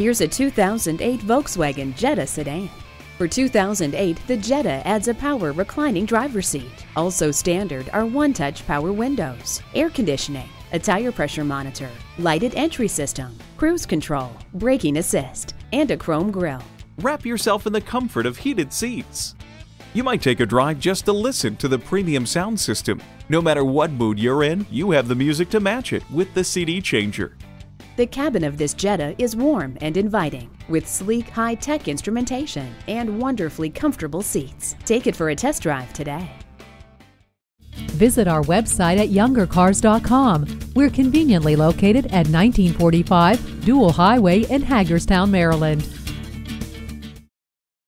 Here's a 2008 Volkswagen Jetta sedan. For 2008, the Jetta adds a power reclining driver's seat. Also standard are one-touch power windows, air conditioning, a tire pressure monitor, lighted entry system, cruise control, braking assist, and a chrome grille. Wrap yourself in the comfort of heated seats. You might take a drive just to listen to the premium sound system. No matter what mood you're in, you have the music to match it with the CD changer. The cabin of this Jetta is warm and inviting, with sleek high-tech instrumentation and wonderfully comfortable seats. Take it for a test drive today. Visit our website at youngercars.com. We're conveniently located at 1945 Dual Highway in Hagerstown, Maryland.